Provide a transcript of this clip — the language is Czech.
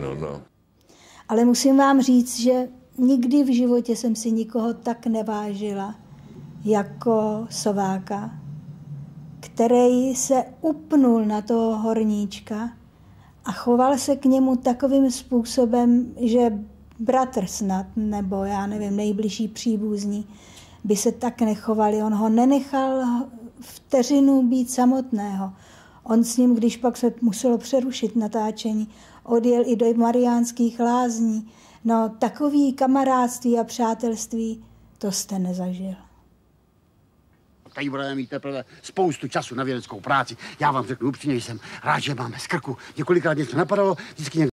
No, no. Ale musím vám říct, že nikdy v životě jsem si nikoho tak nevážila jako Sováka, který se upnul na toho horníčka a choval se k němu takovým způsobem, že bratr snad, nebo já nevím, nejbližší příbuzní, by se tak nechovali. On ho nenechal vteřinu být samotného. On s ním, když pak se muselo přerušit natáčení, odjel i do mariánských lázní. No, takový kamarádství a přátelství, to jste nezažil. Tady budeme mít teprve spoustu času na vědeckou práci. Já vám řeknu upřímně, že jsem rád, že máme z krku. Několikrát něco napadalo, vždycky